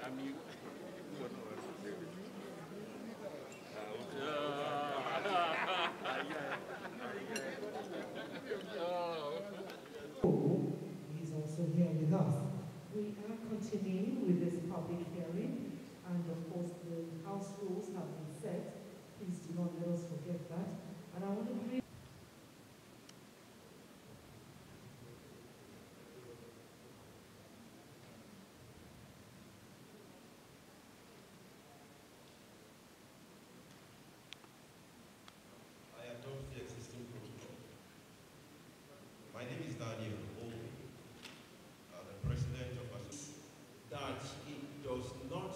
sùwòbí. He's also here with us. We are continuing with this public hearing, and of course, the house rules have been set. Please do not let us forget that. And I want to bring I adopt the existing protocol. My name is Daniel Owe, uh, the president of ASUS, that it does not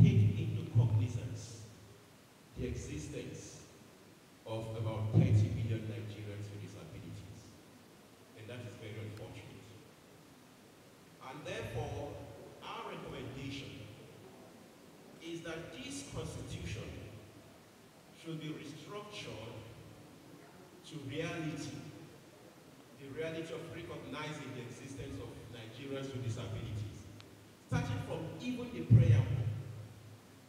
take into cognizance the existence of about 30 million Nigerians with disabilities. And that is very unfortunate. And therefore, our recommendation is that this constitution should be restructured to reality, the reality of recognizing the existence of Nigerians with disabilities, starting from even the preamble.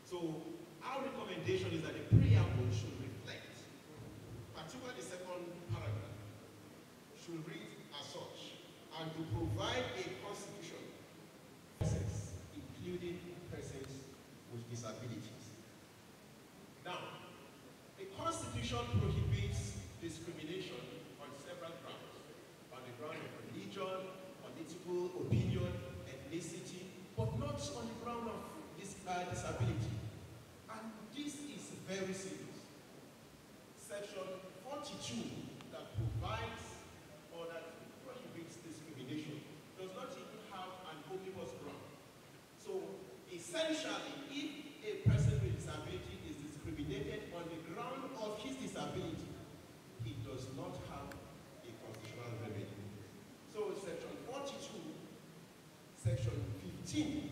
So our recommendation is that the preamble should reflect, particularly the second paragraph, should read as such, and to provide a constitution, including persons with disabilities. Now, the Constitution prohibits discrimination on several grounds. On the ground of religion, political opinion, ethnicity, but not on the ground of dis- uh, disability. And this is very serious. Section 42 essentially, if a person with disability is discriminated on the ground of his disability, he does not have a constitutional remedy. So section 42, section 15,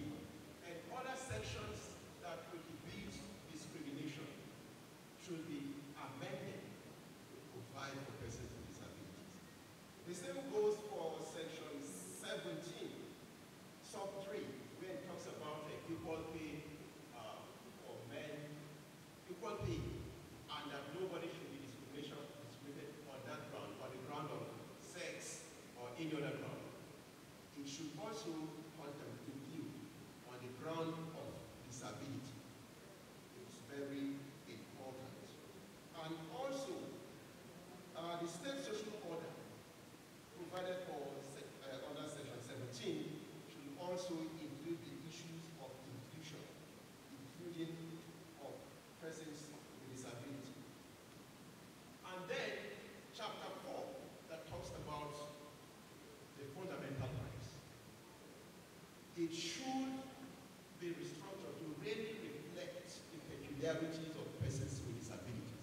the state social order provided for uh, under section 17 should also include the issues of inclusion, including of persons with disability. And then chapter 4 that talks about the fundamental rights. It should be restructured to really reflect the peculiarities of persons with disabilities.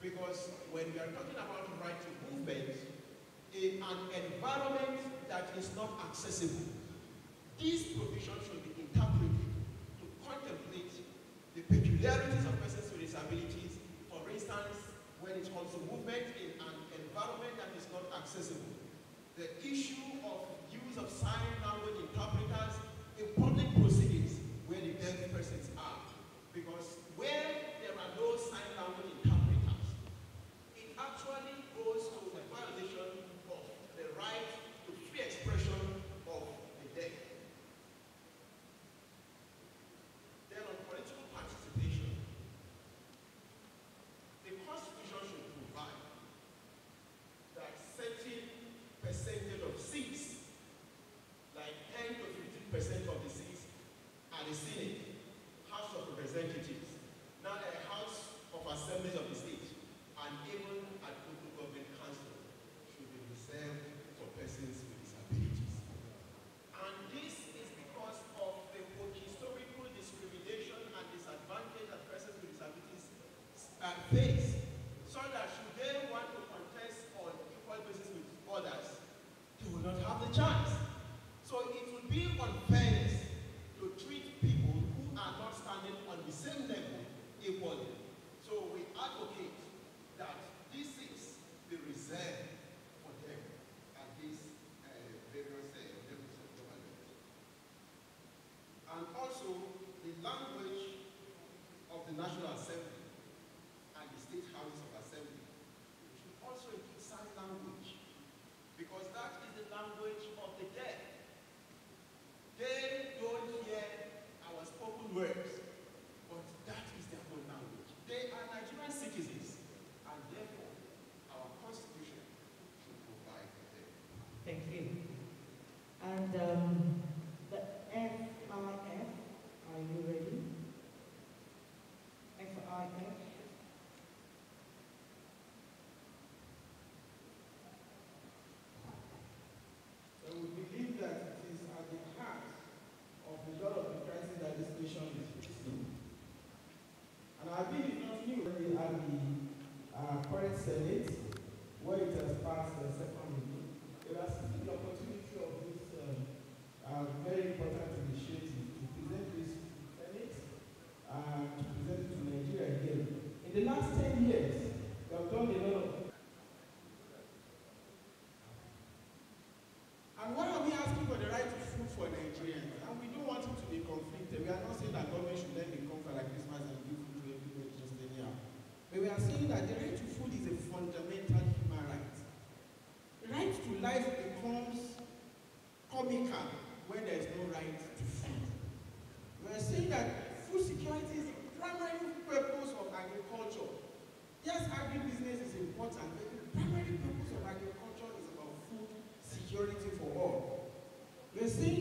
Because when we are talking about right to movement in an environment that is not accessible, these provisions should be interpreted to contemplate the peculiarities of persons with disabilities. For instance, when it comes to movement in an environment that is not accessible, the issue of use of sign language interpreters in public proceedings where the deaf persons are. Because where base so that should they want to contest on equal basis with others, they will not have the chance. So it would be unfairness to treat people who are not standing on the same level equally. So we advocate that this is the reserve for them at these uh, various uh, levels of government. And also the language of the National Assembly current Senate,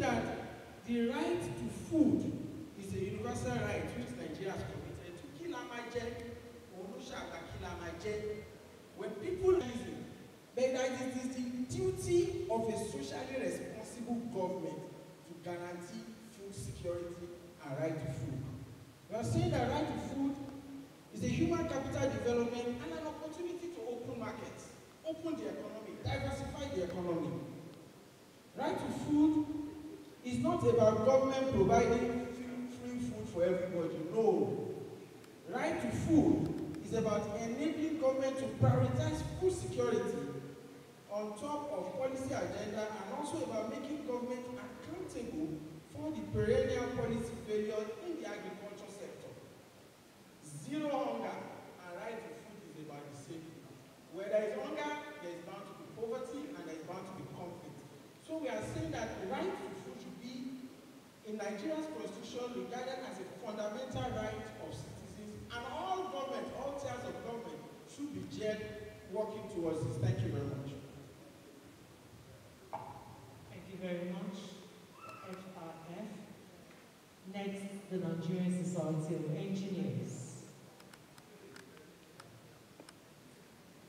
that the right to food is a universal right which Nigeria has committed to. Kilamaje, Onushaga Kilamaje. When people listen, but that it is the duty of a socially responsible government to guarantee food security and right to food. We are saying that right to food is a human capital development and an opportunity to open markets, open the economy, diversify the economy. Right to food is not about government providing free food for everybody. No. Right to food is about enabling government to prioritize food security on top of policy agenda and also about making government accountable for the perennial policy failure in the agriculture you very much. FRF. Next, the Nigerian Society of Engineers.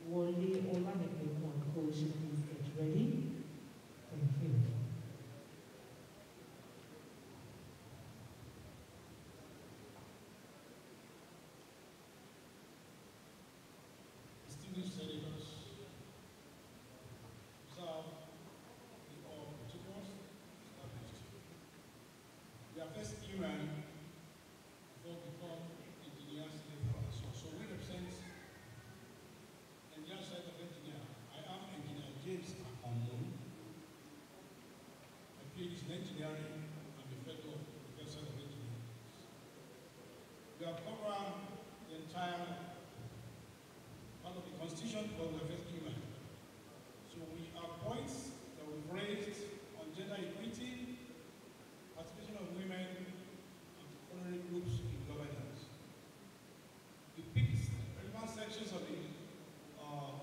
Wole Olanike Coalition, please get ready. Thank you. distinguished senators, observe the all protocols established. We are first human before become engineers later. So, so we represent Nigerian side of engineer. I am engineer James Akomun. My PhD is in engineering and the fellow of the Professor of Engineering. Have covered the entire part of the constitution but we're first human. So we have points that we've raised on gender equity, participation of women, and vulnerable groups in governance. We picked relevant sections of the uh,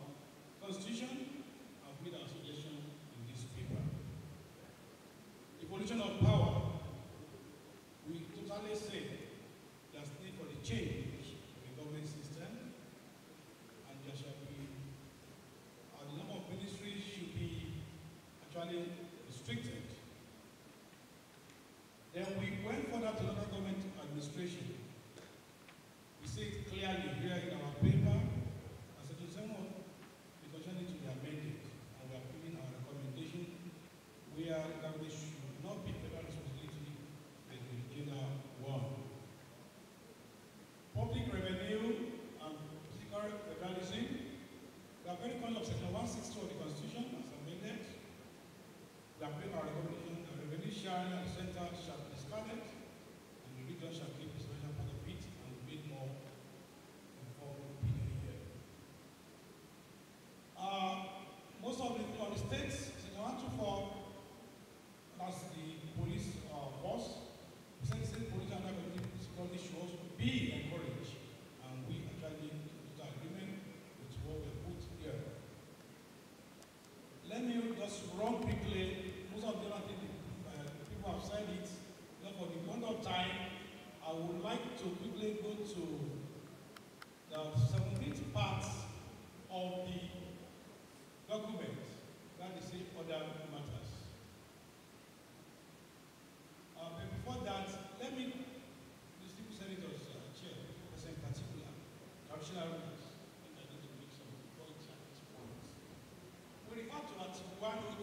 constitution and made our suggestion in this paper. Evolution of power. We totally say there's need for the change of the government system and there shall be, uh, the number of ministries should be actually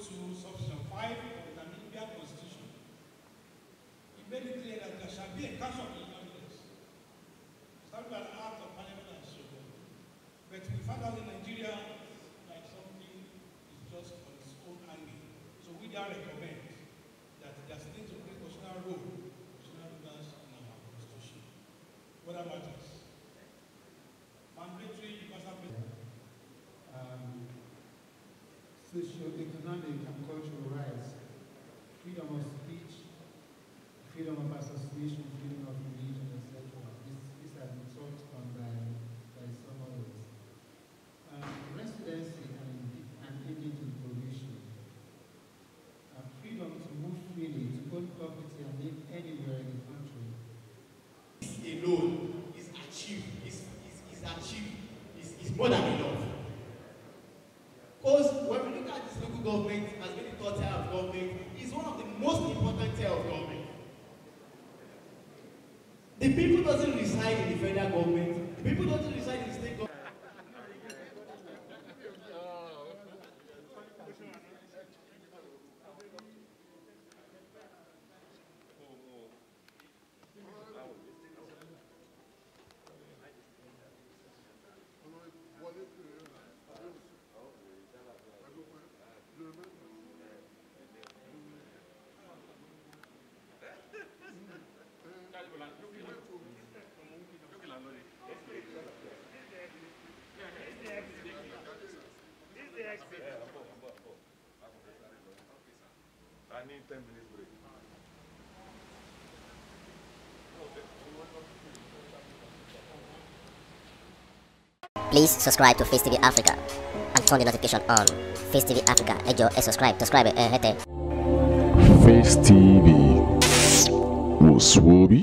to subsection 5 of the Namibia Constitution. It made it clear that there shall be a council socio-economic and cultural rights, freedom of 为不得自己。I need 10 minutes break. Please subscribe to Face TV Africa and turn the notification on. Face TV Africa, hey yo, hey, subscribe, subscribe, eh, hey, Face TV was.